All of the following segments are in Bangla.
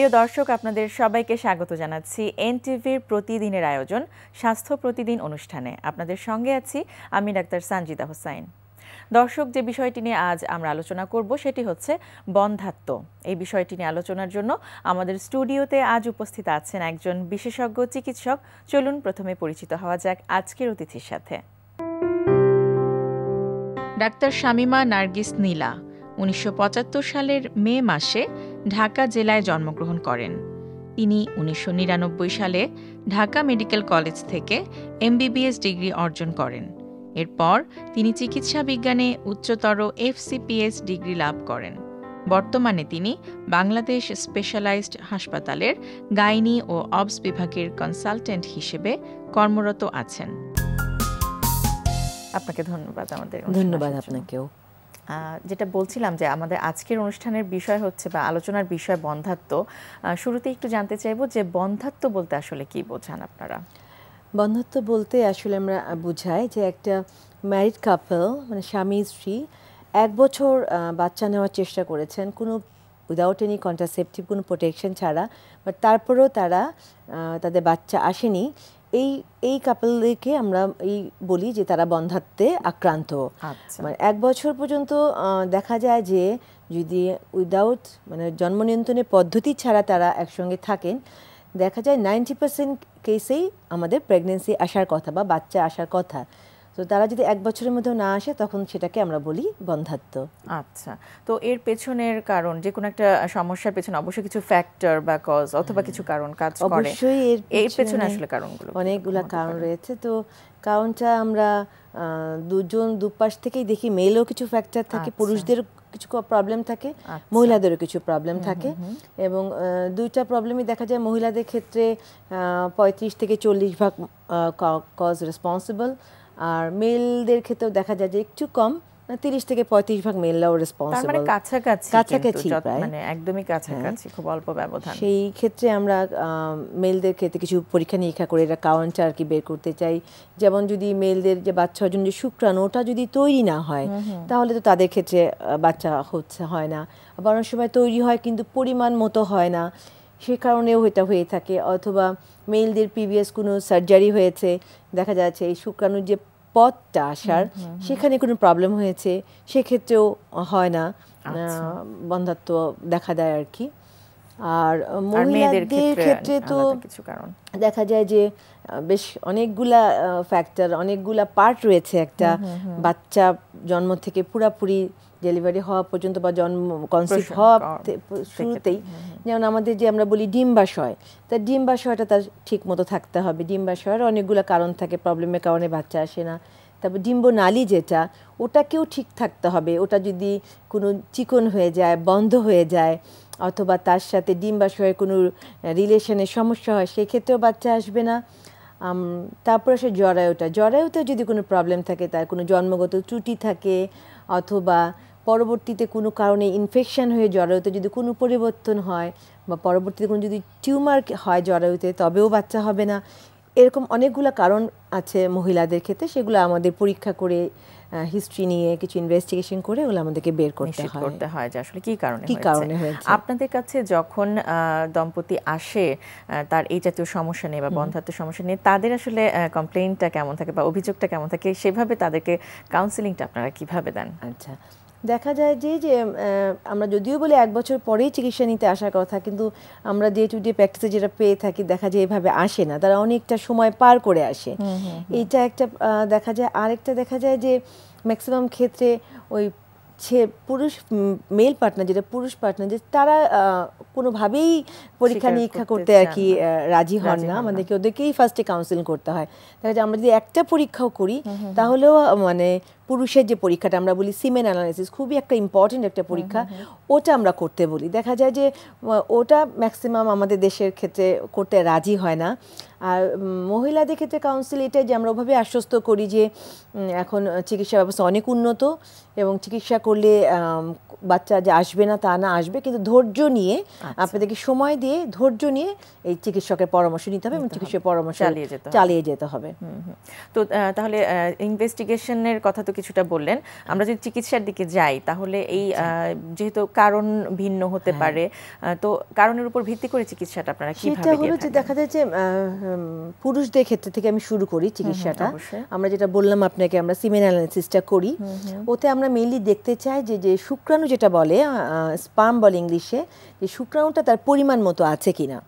প্রিয় দর্শক, আপনাদের সবাইকে স্বাগত জানাচ্ছি এনটিভির প্রতিদিনের আয়োজন, স্বাস্থ্য প্রতিদিন অনুষ্ঠানে। আপনাদের সঙ্গে আছি আমি ডাক্তার সানজিদা হোসাইন। দর্শক, যে বিষয়টি নিয়ে আজ আমরা আলোচনা করব সেটি হচ্ছে বন্ধাত্ম। এই বিষয়টি নিয়ে আলোচনার জন্য আমাদের স্টুডিওতে আজ উপস্থিত আছেন একজন বিশেষজ্ঞ চিকিৎসক। চলুন প্রথমে পরিচিত হওয়া যাক আজকের অতিথির সাথে। ডাক্তার শামিমা নার্গিস নীলা, উনিশশো পঁচাত্তর সালের মে মাসে ঢাকা জেলায় জন্মগ্রহণ করেন। তিনি উনিশশো নিরানব্বই সালে ঢাকা মেডিকেল কলেজ থেকে এমবিবিএস ডিগ্রি অর্জন করেন। এরপর তিনি চিকিৎসা বিজ্ঞানে উচ্চতর এফসিপিএস ডিগ্রি লাভ করেন। বর্তমানে তিনি বাংলাদেশ স্পেশালাইজড হাসপাতালের গাইনি ও অবস বিভাগের কনসালটেন্ট হিসেবে কর্মরত আছেন। আপনাকে ধন্যবাদ আমাদের ধন্যবাদ আপনাকেও। যেটা বলছিলাম যে আমাদের আজকের অনুষ্ঠানের বিষয় হচ্ছে বা আলোচনার বিষয় বন্ধাত্ম। শুরুতে একটু জানতে চাইব যে বন্ধাত্ম বলতে আসলে কি বোঝান আপনারা? বন্ধুত্ব বলতে আসলে আমরা বুঝাই যে একটা ম্যারিড কাপল মানে স্বামী, স্ত্রী এক বছর বাচ্চা নেওয়ার চেষ্টা করেছেন। কোনো উইদাউট এনি কন্ট্রাসেপটিভ কোনো প্রোটেকশন ছাড়া বাট তারপরেও তারা তাদের বাচ্চা আসেনি। এই এই কাপলদেরকে আমরা এই বলি যে তারা বন্ধাত্বে আক্রান্ত আচ্ছা। মানে এক বছর পর্যন্ত দেখা যায় যে যদি উইদাউট মানে জন্ম নিয়ন্ত্রণের পদ্ধতি ছাড়া তারা একসঙ্গে থাকেন দেখা যায় নাইনটি পার্সেন্ট কেসেই আমাদের প্রেগনেন্সি আসার কথা বা বাচ্চা আসার কথা তো তারা যদি এক বছরের মধ্যে না আসে তখন সেটাকে আমরা বলি বন্ধাত্ম। আচ্ছা তো এর পেছনের কারণ যে কোনো একটা সমস্যার পেছনে অবশ্যই কিছু ফ্যাক্টর বা কজ অথবা কিছু কারণ কাজ করে। অবশ্যই এর এর পেছনে আসলে কারণগুলো অনেকগুলা কারণ রয়েছে। তো কারণটা আমরা দুজন দুপাশ থেকেই দেখি মেলও কিছু ফ্যাক্টর থাকে আচ্ছা। পুরুষদের কিছু প্রবলেম থাকে আচ্ছা। মহিলাদেরও কিছু প্রবলেম থাকে। এবং দুইটা প্রবলেমই দেখা যায় মহিলাদের ক্ষেত্রে পঁয়ত্রিশ থেকে চল্লিশ ভাগ কজ রেসপন্সিবল আর মেলদের ক্ষেত্রেও দেখা যায় যে একটু কম তিরিশ থেকে পঁয়ত্রিশ ভাগ মেলরাও রেসপন্সিবল মানে কাছাকাছি কাছাকাছি মানে একদমই কাছাকাছি খুব অল্প ব্যবধান। সেই ক্ষেত্রে আমরা মেলদের ক্ষেত্রে কিছু পরীক্ষা নিরীক্ষা করে এটা কারণটা আর কি বের করতে চাই। যেমন যদি মেলদের যে বাচ্চা জন্য যে শুক্রাণু ওটা যদি তৈরি না হয় তাহলে তো তাদের ক্ষেত্রে বাচ্চা হচ্ছে হয় না। আবার অনেক সময় তৈরি হয় কিন্তু পরিমাণ মতো হয় না। সে কারণেও এটা হয়ে থাকে। অথবা মেলদের প্রিভিয়াস কোনো সার্জারি হয়েছে দেখা যাচ্ছে এই শুক্রাণুর যে পথটা আসার সেখানে কোনো প্রবলেম হয়েছে সেক্ষেত্রেও হয় না। আচ্ছা। বন্ধাত্ব দেখা দেয় আর কি। আর মহিলাদের ক্ষেত্রে তো কিছু কারণ। দেখা যায় যে বেশ অনেকগুলা ফ্যাক্টর অনেকগুলা পার্ট রয়েছে একটা বাচ্চা জন্ম থেকে পুরাপুরি ডেলিভারি হওয়া পর্যন্ত বা জন্ম কনসিভ হওয়া শুরুতেই যেমন আমাদের যে আমরা বলি ডিম্বাশয় তা ডিম্বাশয়টা তার ঠিক মতো থাকতে হবে। ডিম্বাশয়ের অনেকগুলো কারণ থাকে প্রবলেমের কারণে বাচ্চা আসে না। তারপর ডিম্ব নালী যেটা ওটাকেও ঠিক থাকতে হবে। ওটা যদি কোনো চিকন হয়ে যায় বন্ধ হয়ে যায় অথবা তার সাথে ডিম্বাশয়ের কোনো রিলেশনের সমস্যা হয় সেক্ষেত্রেও বাচ্চা আসবে না। তারপর আসে জরায়ুটা। জরায়ুতে যদি কোনো প্রবলেম থাকে তার কোনো জন্মগত ত্রুটি থাকে অথবা পরবর্তীতে কোনো কারণে ইনফেকশন হয়ে জরায়ুতে যদি কোনো পরিবর্তন হয় বা পরবর্তীতে কোনো যদি টিউমার হয় জরায়ুতে তবেও বাচ্চা হবে না। এরকম অনেকগুলো কারণ আছে মহিলাদের ক্ষেত্রে সেগুলো আমাদের পরীক্ষা করে হিস্ট্রি নিয়ে কিছু ইনভেস্টিগেশন করে ওগুলো আমাদেরকে বের করতে হয়। করতে হয় যে আসলে কি কারণে কি কারণে হয়েছে? আপনাদের কাছে যখন দম্পতি আসে তার এই জাতীয় সমস্যা নিয়ে বা বন্ধাত্ম সমস্যা নিয়ে তাদের আসলে কমপ্লেইনটা কেমন থাকে বা অভিযোগটা কেমন থাকে সেভাবে তাদেরকে কাউন্সিলিংটা আপনারা কীভাবে দেন? আচ্ছা দেখা যায় যে যে আমরা যদিও বলি এক বছর পরেই চিকিৎসা নিতে আসার কথা কিন্তু আমরা ডে টু ডে প্র্যাকটিসে যেটা পেয়ে থাকি দেখা যায় এভাবে আসে না। তারা অনেকটা সময় পার করে আসে। এইটা একটা দেখা যায়। আরেকটা দেখা যায় যে ম্যাক্সিমাম ক্ষেত্রে ওই সে পুরুষ মেল পার্টনার যেটা পুরুষ পার্টনার যে তারা কোনোভাবেই পরীক্ষা নিরীক্ষা করতে আর কি রাজি হন না। আমাদেরকে ওদেরকেই ফার্স্টে কাউন্সিলিং করতে হয়। দেখা যায় আমরা যদি একটা পরীক্ষাও করি তাহলেও মানে পুরুষের যে পরীক্ষাটা আমরা বলি সিমেন অ্যানালাইসিস খুবই একটা ইম্পর্টেন্ট একটা পরীক্ষা। ওটা আমরা করতে বলি। দেখা যায় যে ওটা ম্যাক্সিমাম আমাদের দেশের ক্ষেত্রে করতে রাজি হয় না। আর মহিলাদের ক্ষেত্রে কাউন্সিল এটাই যে আমরা ওভাবে আশ্বস্ত করি যে এখন চিকিৎসা ব্যবস্থা অনেক উন্নত এবং চিকিৎসা করলে বাচ্চা যে আসবে না তা না আসবে। কিন্তু ধৈর্য নিয়ে আচ্ছা। আপনাদেরকে সময় দিয়ে ধৈর্য নিয়ে এই চিকিৎসকের পরামর্শ নিতে হবে এবং চিকিৎসকের পরামর্শ চালিয়ে যেতে চালিয়ে যেতে হবে। তো তাহলে ইনভেস্টিগেশনের কথা তো কিছুটা বললেন। আমরা যদি চিকিৎসার দিকে যাই তাহলে এই যেহেতু কারণ ভিন্ন হতে হ্যাঁ। পারে তো কারণের উপর ভিত্তি করে চিকিৎসাটা আপনারা কীভাবে সেটা হলো যে দেখা যায় যে পুরুষদের ক্ষেত্রে থেকে আমি শুরু করি চিকিৎসাটা। আমরা যেটা বললাম আপনাকে আমরা সিমেন অ্যানালিসিসটা করি। ওতে আমরা মেইনলি দেখতে চাই যে যে শুক্রাণু যেটা বলে স্পাম বলে ইংলিশে যে শুক্রাণুটা তার পরিমাণ মতো আছে কিনা।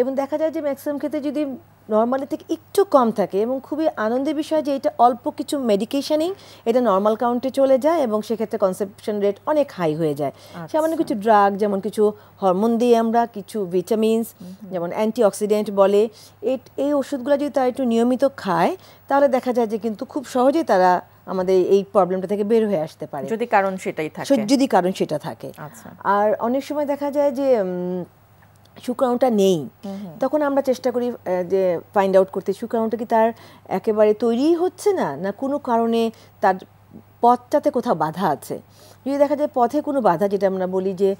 এবং দেখা যায় যে ম্যাক্সিমাম ক্ষেত্রে যদি নর্মালি থেকে একটু কম থাকে এবং খুবই আনন্দের বিষয় যে এটা অল্প কিছু মেডিকেশনেই এটা নর্মাল কাউন্টে চলে যায় এবং সেক্ষেত্রে কনসেপশন রেট অনেক হাই হয়ে যায়। সামান্য আচ্ছা। কিছু ড্রাগ যেমন কিছু হরমোন দিয়ে আমরা কিছু ভিটামিনস যেমন অ্যান্টিঅক্সিডেন্ট বলে এই ওষুধগুলো যদি তারা একটু নিয়মিত খায় তাহলে দেখা যায় যে কিন্তু খুব সহজেই তারা আমাদের এই প্রবলেমটা থেকে বের হয়ে আসতে পারে। যদি কারণ সেটাই থাকে। যদি কারণ সেটা থাকে। আচ্ছা। আর অনেক সময় দেখা যায় যে শুক্রাণুটা নেই। তখন আমরা চেষ্টা করি যে ফাইন্ড আউট করতে শুক্রাণুটা কি তার একেবারে তৈরি হচ্ছে না? না কোনো কারণে তার পথটাতে কোথাও বাধা আছে। যদি দেখা যায় পথে কোনো বাধা যেটা আমরা বলি যে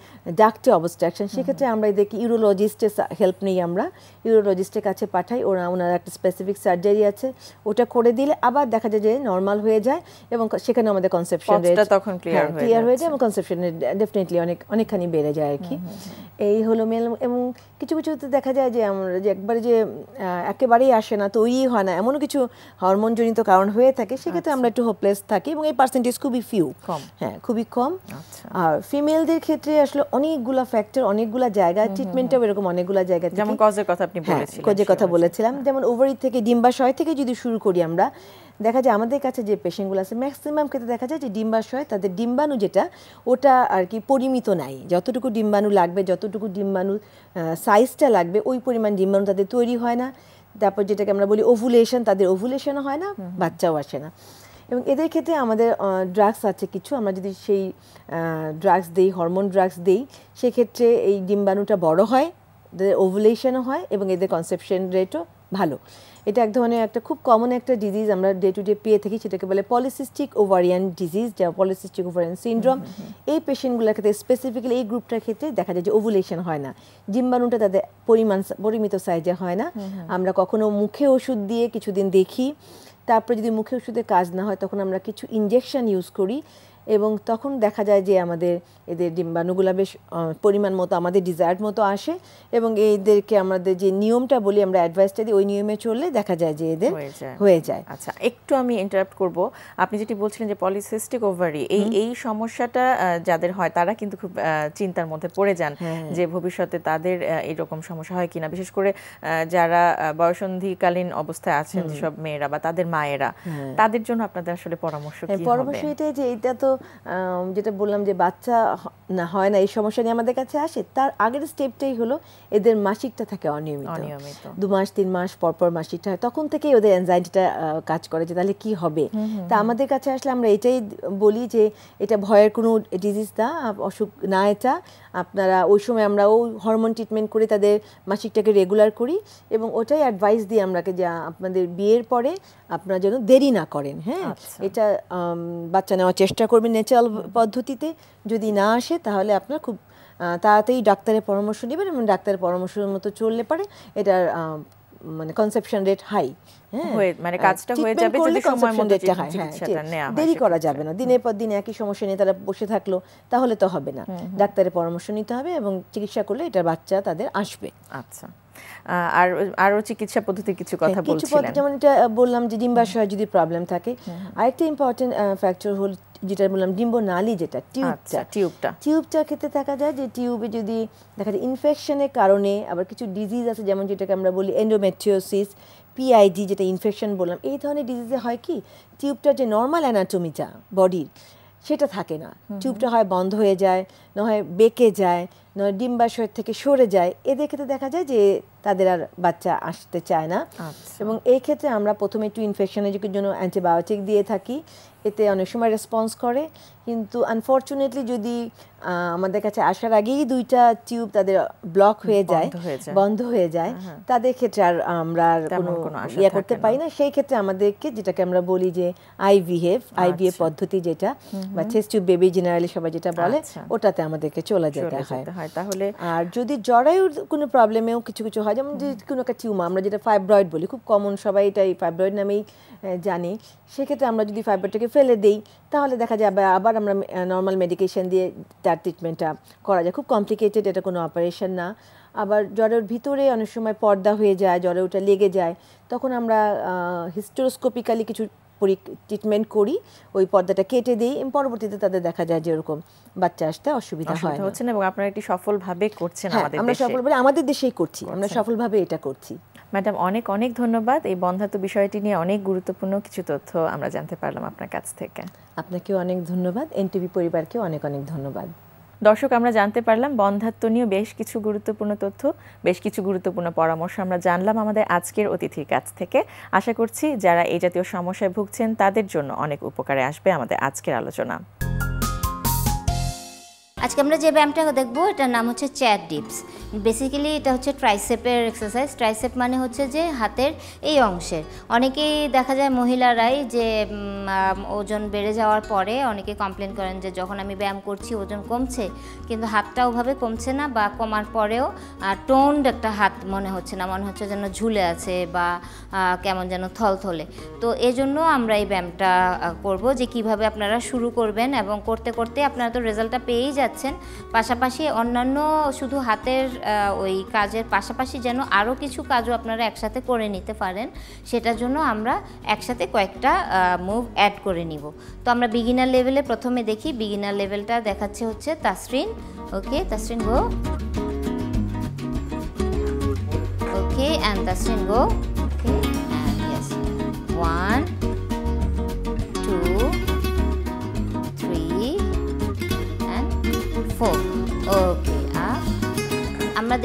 ডাক্টে অবস্ট্রাকশন সেক্ষেত্রে আমরা দেখি ইউরোলজিস্টের হেল্প নেই আমরা। ইউরোলজিস্টের কাছে পাঠাই ওরা ওনার একটা স্পেসিফিক সার্জারি আছে ওটা করে দিলে আবার দেখা যায় যে নর্মাল হয়ে যায় এবং সেখানে আমাদের কনসেপশন তখন ক্লিয়ার হয়ে যায় এবং কনসেপশন ডেফিনেটলি অনেক অনেকখানি বেড়ে যায় আর কি। এই হলো মেল এবং কিছু কিছুতে দেখা যায় যে আমরা যে একবারে যে একেবারেই আসে না তৈরি হয় না এমনও কিছু হরমোনজনিত কারণ হয়ে থাকে সেক্ষেত্রে আমরা একটু হোপলেস থাকি এবং এই পার্সেন্টেজ খুবই ফিউ হ্যাঁ খুবই কম। আচ্ছা। আর ফিমেলদের ক্ষেত্রে আসলে অনেকগুলা ফ্যাক্টর অনেকগুলা জায়গা ট্রিটমেন্টটাও এরকম অনেকগুলা জায়গা যেমন কজের কথা আপনি হ্যাঁ, বলেছিলেন কজের কথা বলেছিলাম। যেমন ওভারি থেকে ডিম্বাশয় থেকে যদি শুরু করি আমরা দেখা যায় আমাদের কাছে যে পেশেন্টগুলো আছে ম্যাক্সিমাম ক্ষেত্রে দেখা যায় যে ডিম্বাশয় তাদের ডিম্বাণু যেটা ওটা আর কি পরিমিত নাই। যতটুকু ডিম্বাণু লাগবে যতটুকু ডিম্বাণু সাইজটা লাগবে ওই পরিমাণ ডিম্বাণু তাদের তৈরি হয় না। তারপর যেটাকে আমরা বলি ওভুলেশন তাদের ওভুলেশনও হয় না বাচ্চাও আসে না। এবং এদের ক্ষেত্রে আমাদের ড্রাগস আছে কিছু। আমরা যদি সেই ড্রাগস দিই হরমোন ড্রাগস দিই সেক্ষেত্রে এই ডিম্বাণুটা বড় হয় এদের ওভুলেশনও হয় এবং এদের কনসেপশন রেটও ভালো। এটা এক ধরনের একটা খুব কমন একটা ডিজিজ আমরা ডে টু ডে পেয়ে থাকি সেটাকে বলে পলিসিস্টিক ওভারিয়ান ডিজিজ যা পলিসিস্টিক ওভারিয়ান সিন্ড্রোম এই পেশেন্টগুলোর ক্ষেত্রে স্পেসিফিক্যালি এই গ্রুপটার ক্ষেত্রে দেখা যায় যে ওভুলেশন হয় না। ডিম্বাণুটা তাদের পরিমাণ পরিমিত সাইজে হয় না। আমরা কখনো মুখে ওষুধ দিয়ে কিছুদিন দেখি তারপরে যদি মুখে ওষুধে কাজ না হয় তখন আমরা কিছু ইঞ্জেকশন ইউজ করি। এবং তখন দেখা যায় যে আমাদের এদের ডিম্বাণুগুলো বেশ পরিমাণ মতো আমাদের ডিজায়ার্ড মতো আসে এবং এদেরকে আমাদের যে নিয়মটা বলি আমরা অ্যাডভাইসটা দিই ওই নিয়মে চললে দেখা যায় যে এদের হয়ে যায়। আচ্ছা একটু আমি ইন্টারাপ্ট করব। আপনি যেটি বলছিলেন যে পলিসিস্টিক ওভারি এই এই সমস্যাটা যাদের হয় তারা কিন্তু খুব চিন্তার মধ্যে পড়ে যান হ্যাঁ, হ্যাঁ। যে ভবিষ্যতে তাদের এরকম সমস্যা হয় কিনা। বিশেষ করে যারা বয়সন্ধিকালীন অবস্থায় আছেন যেসব মেয়েরা বা তাদের মায়েরা হ্যাঁ। তাদের জন্য আপনাদের আসলে পরামর্শ পরামর্শ এটাই যে এটা তো যেটা বললাম যে বাচ্চা না হয় না এই সমস্যা নিয়ে আমাদের কাছে আসে তার আগের স্টেপটাই হলো এদের মাসিকটা থাকে অনিয়মিত। দু মাস তিন মাস পর পর মাসিকটা হয় তখন থেকেই ওদের অ্যাংজাইটিটা কাজ করে যে তাহলে কি হবে? তা আমাদের কাছে আসলে আমরা এটাই বলি যে এটা ভয়ের কোনো ডিজিজ না অসুখ না এটা আপনারা ওই সময় আমরা ও হরমোন ট্রিটমেন্ট করে তাদের মাসিকটাকে রেগুলার করি এবং ওটাই অ্যাডভাইস দিই আমরাকে যে আপনাদের বিয়ের পরে আপনারা যেন দেরি না করেন হ্যাঁ? আচ্ছা। এটা বাচ্চা নেওয়ার চেষ্টা করবেন ন্যাচারাল পদ্ধতিতে। যদি না আসে তাহলে আপনার খুব তাড়াতাড়ি ডাক্তারের পরামর্শ নেবেন এবং ডাক্তারের পরামর্শের মতো চললে পারে। এটার মানে কনসেপশন রেট হাই মানে কাজটা হয়ে যাবে যদি সময় মতো হ্যাঁ, দেরি করা যাবে না। দিনের পর দিন একই সমস্যা নিয়ে তারা বসে থাকল তাহলে তো হবে না। ডাক্তারের পরামর্শ নিতে হবে এবং চিকিৎসা করলে এটা বাচ্চা তাদের আসবে। আচ্ছা। আর আরও চিকিৎসা পদ্ধতির কিছু কথা হ্যাঁ, পদ্ধতি যেমন এটা বললাম যে ডিম্বাশয় যদি প্রবলেম থাকে আরেকটা ইম্পর্টেন্ট ফ্যাক্টর হল যেটা বললাম ডিম্ব নালী যেটা টিউবটা টিউবটা টিউবটার ক্ষেত্রে দেখা যায় যে টিউবে যদি দেখা যায় ইনফেকশনের কারণে আবার কিছু ডিজিজ আছে যেমন যেটাকে আমরা বলি এন্ডোমেট্রিওসিস পিআইডি যেটা ইনফেকশন বললাম এই ধরনের ডিজিজে হয় কি টিউবটার যে নর্মাল অ্যানাটমিটা বডির সেটা থাকে না। টিউবটা হয় বন্ধ হয়ে যায় নয় বেঁকে যায় নয় ডিম্বাশয় থেকে সরে যায়। এদের ক্ষেত্রে দেখা যায় যে তাদের আর বাচ্চা আসতে চায় না। আচ্ছা। এবং এই ক্ষেত্রে আমরা প্রথমে একটু ইনফেকশনের জন্য অ্যান্টিবায়োটিক দিয়ে থাকি এতে অনেক সময় রেসপন্স করে। কিন্তু আনফর্চুনেটলি যদি আমাদের কাছে আসার আগেই দুইটা টিউব তাদের ব্লক হয়ে যায় বন্ধ হয়ে যায়। হয়ে যায় তাদের ক্ষেত্রে আর আমরা আর কোনো ইয়ে করতে পারি না। সেই ক্ষেত্রে আমাদেরকে যেটাকে আমরা বলি যে আইভিএফ আইভিএফ পদ্ধতি যেটা বা চেস্ট টিউব বেবি জেনারেলি সবাই যেটা বলে আচ্ছা। ওটাতে আমাদেরকে চলে যেতে হয়। যেতে হয়। তাহলে আর যদি জরায়ুর কোনো প্রবলেমেও কিছু কিছু হয় যেমন যদি কোনো একটা টিউমার আমরা যেটা ফাইব্রয়েড বলি, খুব কমন সবাই এটাই ফাইব্রয়েড নামেই জানি। সেক্ষেত্রে আমরা যদি ফাইব্রয়েডটাকে ফেলে দেই, তাহলে দেখা যাবে আবার আমরা নর্মাল মেডিকেশন দিয়ে তার ট্রিটমেন্টটা করা যায়। খুব কমপ্লিকেটেড এটা কোনো অপারেশন না। আবার জ্বরের ভিতরে অনেক সময় পর্দা হয়ে যায়, জ্বরে ওটা লেগে যায়। তখন আমরা হিস্টোরোস্কোপিক্যালি কিছু ট্রিটমেন্ট করি ওই পর্দাটা কেটে দিই পরবর্তীতে তাদের দেখা যায় যে এরকম বাচ্চা আসতে অসুবিধা হয় হচ্ছে না এবং আপনারা এটি সফলভাবে করছেন হ্যাঁ আমাদের আমরা সফলভাবে আমাদের দেশেই করছি আমরা সফলভাবে এটা করছি। ম্যাডাম অনেক অনেক ধন্যবাদ। এই বন্ধাত্ব বিষয়টি নিয়ে অনেক গুরুত্বপূর্ণ কিছু তথ্য আমরা জানতে পারলাম আপনার কাছ থেকে। আপনাকেও অনেক ধন্যবাদ। এনটিভি পরিবারকেও অনেক অনেক ধন্যবাদ। দর্শক, আমরা জানতে পারলাম বন্ধাত্ম নিয়ে বেশ কিছু গুরুত্বপূর্ণ তথ্য, বেশ কিছু গুরুত্বপূর্ণ পরামর্শ আমরা জানলাম আমাদের আজকের অতিথির কাছ থেকে। আশা করছি যারা এই জাতীয় সমস্যায় ভুগছেন তাদের জন্য অনেক উপকারে আসবে আমাদের আজকের আলোচনা। আজকে আমরা যে ব্যায়ামটা দেখব, এটার নাম হচ্ছে চেয়ার ডিপস বেসিক্যালি এটা হচ্ছে ট্রাইসেপের এক্সারসাইজ ট্রাইসেপ মানে হচ্ছে যে হাতের এই অংশের। অনেকেই দেখা যায় মহিলারাই যে ওজন বেড়ে যাওয়ার পরে অনেকে কমপ্লেন করেন যে, যখন আমি ব্যায়াম করছি, ওজন কমছে। কিন্তু হাতটা ওভাবে কমছে না বা কমার পরেও টোন্ড একটা হাত মনে হচ্ছে না। মনে হচ্ছে যেন ঝুলে আছে বা কেমন যেন থলথলে। তো এজন্য আমরা এই ব্যায়ামটা করব যে কীভাবে আপনারা শুরু করবেন এবং করতে করতে আপনারা তো রেজাল্টটা পেয়েই যাচ্ছেন। পাশাপাশি অন্যান্য শুধু হাতের ওই কাজের পাশাপাশি যেন আরও কিছু কাজও আপনারা একসাথে করে নিতে পারেন, সেটার জন্য আমরা একসাথে কয়েকটা মুভ অ্যাড করে নিব। তো আমরা বিগিনার লেভেলে প্রথমে দেখি বিগিনার লেভেলটা দেখাচ্ছে হচ্ছে Tasrin. Okay Tasrin go. Okay and Tasrin go. Okay one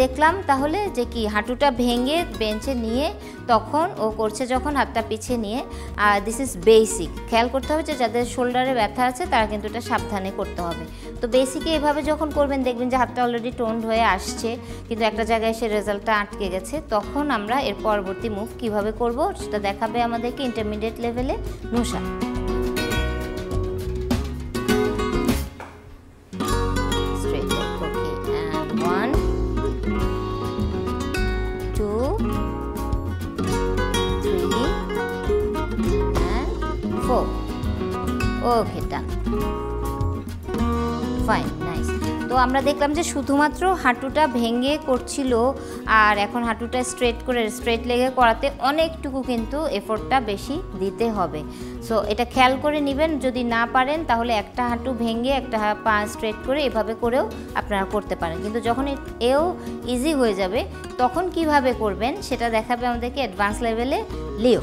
দেখলাম তাহলে যে কি, হাঁটুটা ভেঙে বেঞ্চে নিয়ে তখন ও করছে যখন হাতটা পিছিয়ে নিয়ে। আর দিস ইজ বেসিক খেয়াল করতে হবে যে যাদের শোল্ডারে ব্যথা আছে তারা কিন্তু এটা সাবধানে করতে হবে। তো বেসিকে এভাবে যখন করবেন, দেখবেন যে হাতটা অলরেডি টোন্ড হয়ে আসছে, কিন্তু একটা জায়গায় সে রেজাল্টটা আটকে গেছে। তখন আমরা এর পরবর্তী মুভ কীভাবে করব সেটা দেখাবে আমাদেরকে ইন্টারমিডিয়েট লেভেলে নুসা আমরা দেখলাম যে শুধুমাত্র হাঁটুটা ভেঙে করছিল আর এখন হাঁটুটা স্ট্রেট করে স্ট্রেট লেগে করাতে অনেকটুকু কিন্তু এফোর্টটা বেশি দিতে হবে। সো এটা খেয়াল করে নেবেন, যদি না পারেন তাহলে একটা হাঁটু ভেঙে, একটা পা স্ট্রেট করে এভাবে করেও আপনারা করতে পারেন। কিন্তু যখন এও ইজি হয়ে যাবে, তখন কীভাবে করবেন সেটা দেখাবে আমাদেরকে অ্যাডভান্স লেভেলে লিও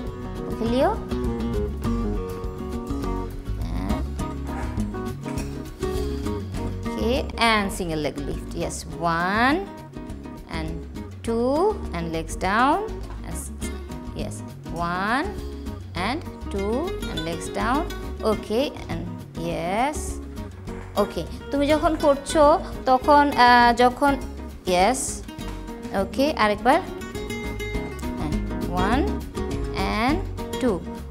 লিও Okay, and single leg lift. Yes, one and two, and legs down. Yes, Yes, one and two, and legs down. Okay, and yes. Okay তুমি যখন করছ তখন যখন ইয়েস ওকে আরেকবার one and two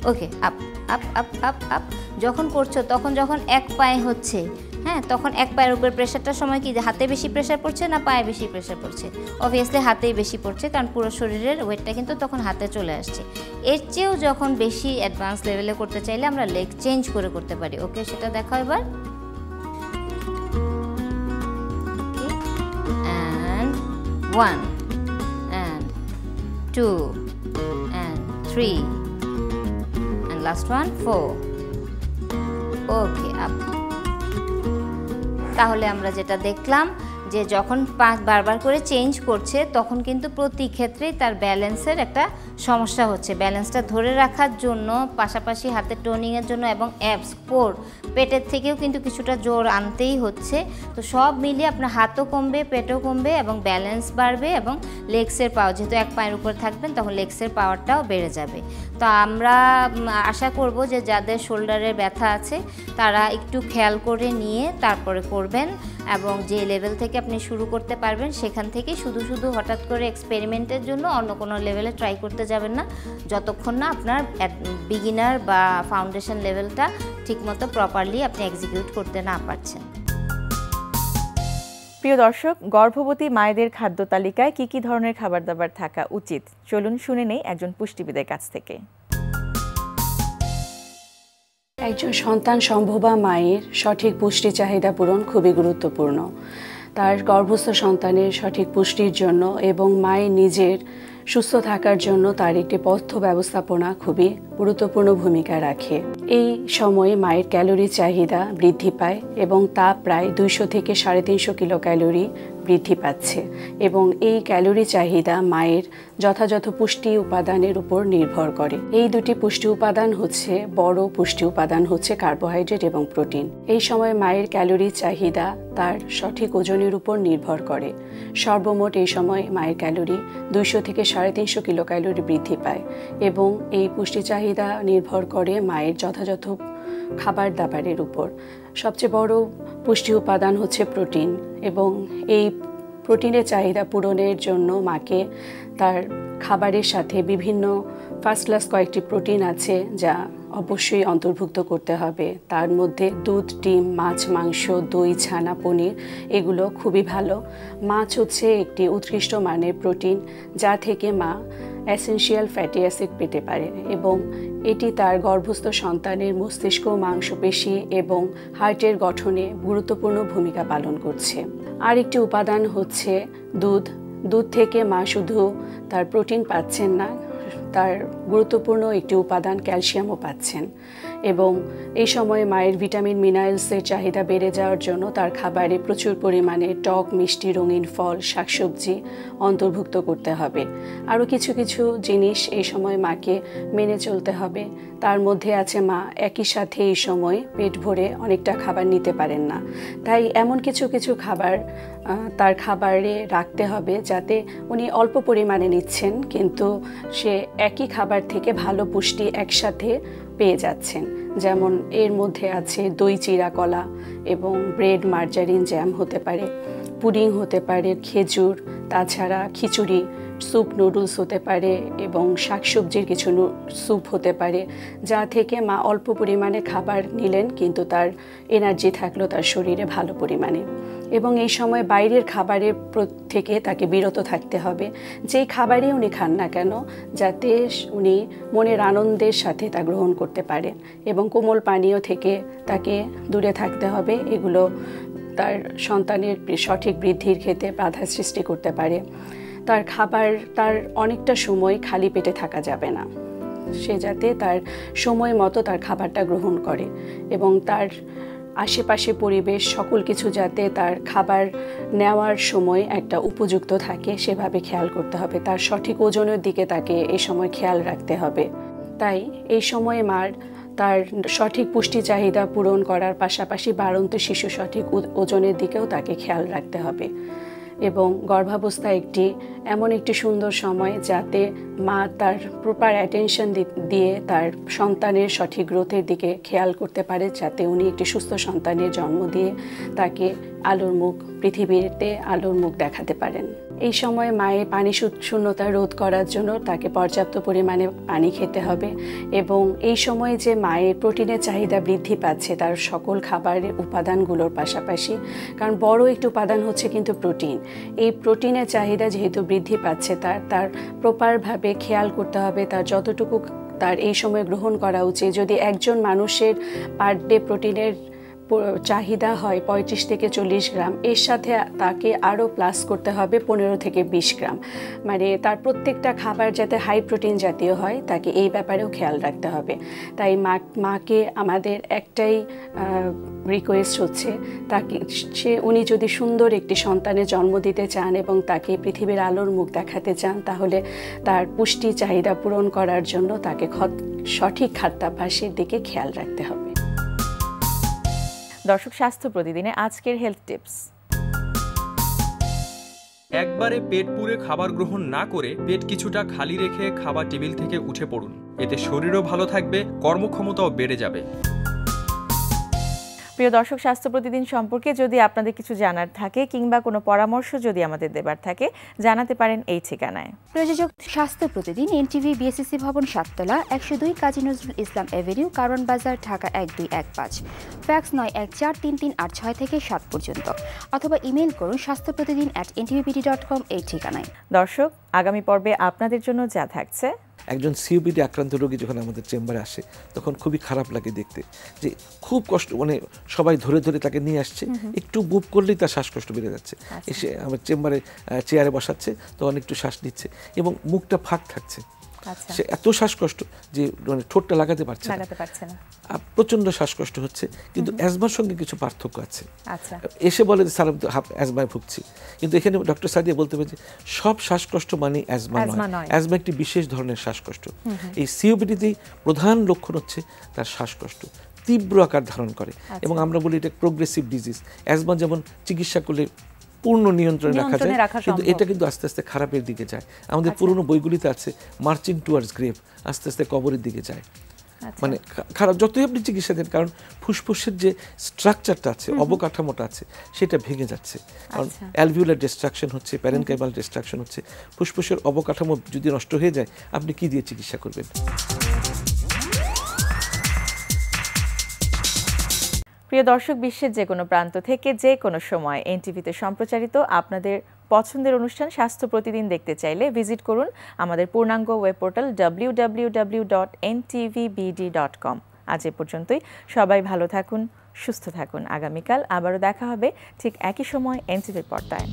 okay up up up up up যখন করছ তখন যখন এক পায়ে হচ্ছে হ্যাঁ তখন এক পায়ের উপর প্রেশারটার সময় কি হাতে বেশি প্রেশার পড়ছে না পায়ে বেশি প্রেশার পড়ছে? অবভিয়াসলি হাতেই বেশি পড়ছে, কারণ পুরো শরীরের ওয়েটটা কিন্তু তখন হাতে চলে আসছে। এর চেয়েও যখন বেশি অ্যাডভান্স লেভেলে করতে চাইলে আমরা লেগ চেঞ্জ করে করতে পারি। ওকে সেটা দেখো এবার। One, and two, and three, and last one, four. Okay, up. তাহলে আমরা যেটা দেখলাম যে যখন পাঁচ বারবার করে চেঞ্জ করছে, তখন কিন্তু প্রতি ক্ষেত্রেই তার ব্যালেন্সের একটা সমস্যা হচ্ছে। ব্যালেন্সটা ধরে রাখার জন্য, পাশাপাশি হাতের টোনিংয়ের জন্য এবং অ্যাপস, কোর, পেটের থেকেও কিন্তু কিছুটা জোর আনতেই হচ্ছে। তো সব মিলিয়ে আপনার হাতও কমবে, পেটও কমবে এবং ব্যালেন্স বাড়বে এবং লেগসের পাওয়ার যেহেতু এক পায়ের উপর থাকবেন, তখন লেগসের পাওয়ারটাও বেড়ে যাবে। তো আমরা আশা করব যে যাদের শোল্ডারের ব্যথা আছে, তারা একটু খেয়াল করে নিয়ে তারপরে করবেন এবং যে লেভেল থেকে আপনি শুরু করতে পারবেন, সেখান থেকে শুধু শুধু হঠাৎ করে এক্সপেরিমেন্টের জন্য অন্য কোনো লেভেলে ট্রাই করতে যাবেন না। যতক্ষণ না আপনার বিগিনার বা ফাউন্ডেশন লেভেলটা ঠিকমতো প্রপারলি আপনি এক্সিকিউট করতে না পারছেন। প্রিয় দর্শক গর্ভবতী মায়েদের খাদ্য তালিকায় কি কি ধরনের খাবার দাবার থাকা উচিত? চলুন শুনে নেই একজন পুষ্টিবিদের কাছ থেকে। একজন সন্তান সম্ভবা মায়ের সঠিক পুষ্টি চাহিদা পূরণ খুবই গুরুত্বপূর্ণ। তার গর্ভস্থ সন্তানের সঠিক পুষ্টির জন্য এবং মায়ের নিজের সুস্থ থাকার জন্য তার একটি পথ ব্যবস্থাপনা খুবই গুরুত্বপূর্ণ ভূমিকা রাখে। এই সময়ে মায়ের ক্যালোরি চাহিদা বৃদ্ধি পায় এবং তা প্রায় দুইশো থেকে সাড়ে তিনশো কিলো ক্যালোরি বৃদ্ধি পাচ্ছে এবং এই ক্যালোরি চাহিদা মায়ের যথাযথ পুষ্টি উপাদানের উপর নির্ভর করে। এই দুটি পুষ্টি উপাদান হচ্ছে বড় পুষ্টি উপাদান হচ্ছে কার্বোহাইড্রেট এবং প্রোটিন। এই সময় মায়ের ক্যালোরি চাহিদা তার সঠিক ওজনের উপর নির্ভর করে। সর্বমোট এই সময় মায়ের ক্যালোরি দুইশো থেকে সাড়ে তিনশো কিলো ক্যালোরি বৃদ্ধি পায় এবং এই পুষ্টি চাহিদা নির্ভর করে মায়ের যথাযথ খাবার দাবারের উপর। সবচেয়ে বড় পুষ্টি উপাদান হচ্ছে প্রোটিন এবং এই প্রোটিনের চাহিদা পূরণের জন্য মাকে তার খাবারের সাথে বিভিন্ন ফার্স্ট ক্লাস কয়েকটি প্রোটিন আছে যা অবশ্যই অন্তর্ভুক্ত করতে হবে। তার মধ্যে দুধ, ডিম, মাছ, মাংস, দই, ছানা, পনির এগুলো খুবই ভালো। মাছ হচ্ছে একটি উৎকৃষ্ট মানের প্রোটিন যা থেকে মা অ্যাসেন্সিয়াল ফ্যাটি অ্যাসিড পেতে পারে এবং এটি তার গর্ভস্থ সন্তানের মস্তিষ্ক, মাংসপেশি এবং হার্টের গঠনে গুরুত্বপূর্ণ ভূমিকা পালন করছে। আরেকটি উপাদান হচ্ছে দুধ। দুধ থেকে মা শুধু তার প্রোটিন পাচ্ছেন না, তার গুরুত্বপূর্ণ একটি উপাদান ক্যালসিয়ামও পাচ্ছেন। এবং এই সময়ে মায়ের ভিটামিন, মিনারেলসের চাহিদা বেড়ে যাওয়ার জন্য তার খাবারে প্রচুর পরিমাণে টক, মিষ্টি, রঙিন ফল, শাকসবজি অন্তর্ভুক্ত করতে হবে। আরও কিছু কিছু জিনিস এই সময় মাকে মেনে চলতে হবে। তার মধ্যে আছে মা, একই সাথে এই সময় পেট ভরে অনেকটা খাবার নিতে পারেন না। তাই এমন কিছু কিছু খাবার তার খাবারে রাখতে হবে যাতে উনি অল্প পরিমাণে নিচ্ছেন, কিন্তু সে একই খাবার থেকে ভালো পুষ্টি একসাথে পেয়ে যাচ্ছেন। যেমন এর মধ্যে আছে দই চিরা কলা এবং ব্রেড মার্জারিন জ্যাম হতে পারে। পুডিং হতে পারে, খেজুর, তাছাড়া খিচুড়ি, স্যুপ নুডলস হতে পারে এবং শাকসবজির কিছু স্যুপ হতে পারে, যা থেকে মা অল্প পরিমাণে খাবার নিলেন কিন্তু তার এনার্জি থাকল তার শরীরে ভালো পরিমাণে। এবং এই সময় বাইরের খাবারের থেকে তাকে বিরত থাকতে হবে। যেই খাবারই উনি খান না কেন, যাতে উনি মনের আনন্দের সাথে তা গ্রহণ করতে পারেন। এবং কোমল পানীয় থেকে তাকে দূরে থাকতে হবে, এগুলো তার সন্তানের সঠিক বৃদ্ধির ক্ষেত্রে বাধা সৃষ্টি করতে পারে। তার খাবার, তার অনেকটা সময় খালি পেটে থাকা যাবে না। সে যাতে তার সময় মতো তার খাবারটা গ্রহণ করে এবং তার আশেপাশে পরিবেশ, সকল কিছু যাতে তার খাবার নেওয়ার সময় একটা উপযুক্ত থাকে, সেভাবে খেয়াল করতে হবে। তার সঠিক ওজনের দিকে তাকে এই সময় খেয়াল রাখতে হবে। তাই এই সময়ে মার তার সঠিক পুষ্টি চাহিদা পূরণ করার পাশাপাশি বাড়ন্ত শিশু সঠিক ওজনের দিকেও তাকে খেয়াল রাখতে হবে। এবং গর্ভাবস্থা একটি এমন একটি সুন্দর সময় যাতে মা তার প্রপার অ্যাটেনশন দিয়ে তার সন্তানের সঠিক গ্রোথের দিকে খেয়াল করতে পারে, যাতে উনি একটি সুস্থ সন্তানের জন্ম দিয়ে তাকে আলোর মুখ, পৃথিবীতে আলোর মুখ দেখাতে পারেন। এই সময় মায়ের পানি শূন্যতা রোধ করার জন্য তাকে পর্যাপ্ত পরিমাণে পানি খেতে হবে এবং এই সময়ে যে মায়ের প্রোটিনের চাহিদা বৃদ্ধি পাচ্ছে তার সকল খাবারের উপাদানগুলোর পাশাপাশি, কারণ বড় একটি উপাদান হচ্ছে কিন্তু প্রোটিন। এই প্রোটিনের চাহিদা যেহেতু বৃদ্ধি পাচ্ছে, তার তার প্রপারভাবে খেয়াল করতে হবে, তার যতটুকু তার এই সময় গ্রহণ করা উচিত। যদি একজন মানুষের পার ডে প্রোটিনের চাহিদা হয় পঁয়ত্রিশ থেকে চল্লিশ গ্রাম। এর সাথে তাকে আরও প্লাস করতে হবে পনেরো থেকে বিশ গ্রাম। মানে তার প্রত্যেকটা খাবার যাতে হাই প্রোটিন জাতীয় হয়, তাকে এই ব্যাপারেও খেয়াল রাখতে হবে। তাই মা, মাকে আমাদের একটাই রিকোয়েস্ট হচ্ছে তাকে, সে, উনি যদি সুন্দর একটি সন্তানের জন্ম দিতে চান এবং তাকে পৃথিবীর আলোর মুখ দেখাতে চান, তাহলে তার পুষ্টি চাহিদা পূরণ করার জন্য তাকে সঠিক খাদ্যাভ্যাসের দিকে খেয়াল রাখতে হবে। দর্শক স্বাস্থ্য প্রতিদিনে আজকের হেলথ টিপস একবারে পেট পুরে খাবার গ্রহণ না করে পেট কিছুটা খালি রেখে খাবার টেবিল থেকে উঠে পড়ুন। এতে শরীরও ভালো থাকবে, কর্মক্ষমতাও বেড়ে যাবে। প্রিয় দর্শক স্বাস্থ্য প্রতিদিন সম্পর্কে যদি আপনাদের কিছু জানার থাকে কিংবা কোনো পরামর্শ যদি আমাদের দেবার থাকে জানাতে পারেন এই ঠিকানায়। প্রযোজক স্বাস্থ্য প্রতিদিন এনটিভি বিএসসি ভবন সাততলা একশো দুই কাজী নজরুল ইসলাম এভিনিউ কারণ বাজার ঢাকা এক দুই এক পাঁচ। ফ্যাক্স নয় এক চার তিন তিন আট ছয় থেকে সাত পর্যন্ত। অথবা ইমেল করুন স্বাস্থ্য প্রতিদিন অ্যাট এনটিভিপিডি ডট কম এই ঠিকানায়। দর্শক আগামী পর্বে আপনাদের জন্য যা থাকছে একজন সিওপিডি আক্রান্ত রোগী যখন আমাদের চেম্বারে আসে তখন খুবই খারাপ লাগে দেখতে যে খুব কষ্ট মানে সবাই ধরে ধরে তাকে নিয়ে আসছে একটু বুপ করলেই তার শ্বাসকষ্ট বেড়ে যাচ্ছে আচ্ছা। এসে আমার চেম্বারে চেয়ারে বসাচ্ছে তখন একটু শ্বাস নিচ্ছে এবং মুখটা ফাঁক থাকছে। সে এত শ্বাসকষ্ট যে মানে ঠোঁটটা লাগাতে পারছে না। প্রচণ্ড শ্বাসকষ্ট হচ্ছে কিন্তু অ্যাজমার সঙ্গে কিছু পার্থক্য আছে। আচ্ছা। এসে বলে যে স্যার আমি তো অ্যাজমায় ভুগছি। কিন্তু এখানে ডক্টর সাদিয়া বলতে পারে যে সব শ্বাসকষ্ট মানে অ্যাজমা নয়। অ্যাজমা একটি বিশেষ ধরনের শ্বাসকষ্ট। এই সিওপিডিতেই প্রধান লক্ষণ হচ্ছে তার শ্বাসকষ্ট। তীব্র আকার ধারণ করে। আচ্ছা। এবং আমরা বলি এটা প্রোগ্রেসিভ ডিজিজ অ্যাজমা যেমন চিকিৎসা করলে পূর্ণ নিয়ন্ত্রণে রাখা যায় কিন্তু এটা কিন্তু আস্তে আস্তে খারাপের দিকে যায়। আমাদের আচ্ছা। পুরনো বইগুলিতে আছে মার্চিং টুয়ার্ডস গ্রেভ আস্তে আস্তে কবরের দিকে যায়। আচ্ছা। মানে খারাপ যতই আপনি চিকিৎসা দেন কারণ ফুসফুসের যে স্ট্রাকচারটা আছে অবকাঠামোটা আছে সেটা ভেঙে যাচ্ছে। কারণ আচ্ছা। অ্যালভিউলার ডিস্ট্রাকশন হচ্ছে প্যারেনকাইমাল ডিস্ট্রাকশন হচ্ছে। ফুসফুসের অবকাঠামো যদি নষ্ট হয়ে যায় আপনি কি দিয়ে চিকিৎসা করবেন? প্রিয় দর্শক, বিশ্বের যে কোনো প্রান্ত থেকে যে কোনো সময় এনটিভিতে সম্প্রচারিত আপনাদের পছন্দের অনুষ্ঠান, স্বাস্থ্য প্রতিদিন দেখতে চাইলে ভিজিট করুন আমাদের পূর্ণাঙ্গ web portal W dot dot com আজ এ পর্যন্তই। সবাই ভালো থাকুন, সুস্থ থাকুন। আগামীকাল আবারও দেখা হবে ঠিক একই সময় এনটিভির পর্দায়।